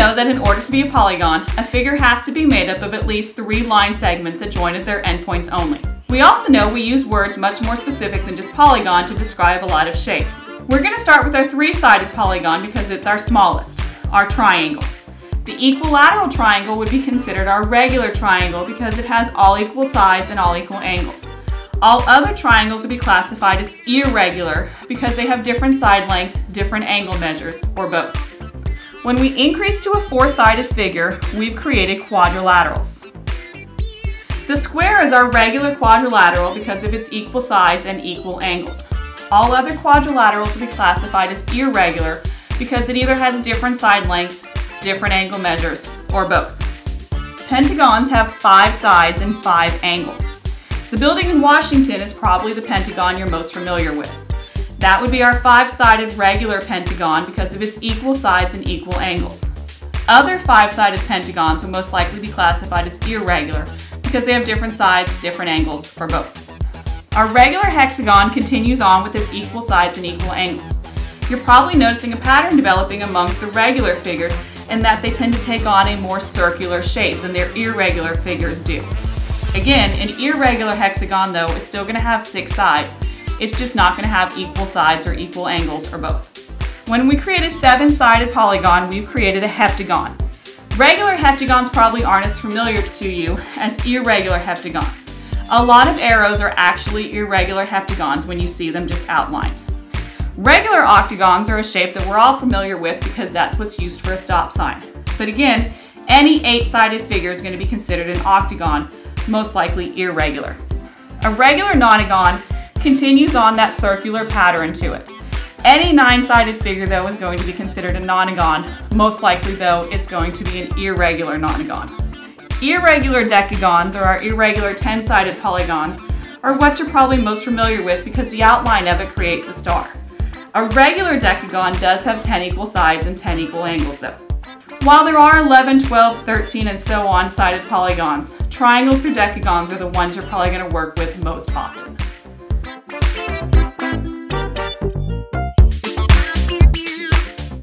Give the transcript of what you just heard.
know that in order to be a polygon, a figure has to be made up of at least three line segments that join at their endpoints only. We also know we use words much more specific than just polygon to describe a lot of shapes. We're going to start with our three-sided polygon because it's our smallest, our triangle. The equilateral triangle would be considered our regular triangle because it has all equal sides and all equal angles. All other triangles would be classified as irregular because they have different side lengths, different angle measures, or both. When we increase to a four-sided figure, we've created quadrilaterals. The square is our regular quadrilateral because of its equal sides and equal angles. All other quadrilaterals will be classified as irregular because it either has different side lengths, different angle measures, or both. Pentagons have five sides and five angles. The building in Washington is probably the pentagon you're most familiar with. That would be our five-sided regular pentagon because of its equal sides and equal angles. Other five-sided pentagons will most likely be classified as irregular because they have different sides, different angles, or both. Our regular hexagon continues on with its equal sides and equal angles. You're probably noticing a pattern developing amongst the regular figures in that they tend to take on a more circular shape than their irregular figures do. Again, an irregular hexagon though is still going to have six sides. It's just not going to have equal sides or equal angles or both. When we create a seven-sided polygon, we've created a heptagon. Regular heptagons probably aren't as familiar to you as irregular heptagons. A lot of arrows are actually irregular heptagons when you see them just outlined. Regular octagons are a shape that we're all familiar with because that's what's used for a stop sign. But again, any eight-sided figure is going to be considered an octagon most likely irregular. A regular nonagon continues on that circular pattern to it. Any nine-sided figure though is going to be considered a nonagon. Most likely though, it's going to be an irregular nonagon. Irregular decagons, or our irregular 10-sided polygons, are what you're probably most familiar with because the outline of it creates a star. A regular decagon does have 10 equal sides and 10 equal angles though. While there are 11, 12, 13, and so on sided polygons, triangles through decagons are the ones you're probably going to work with most often.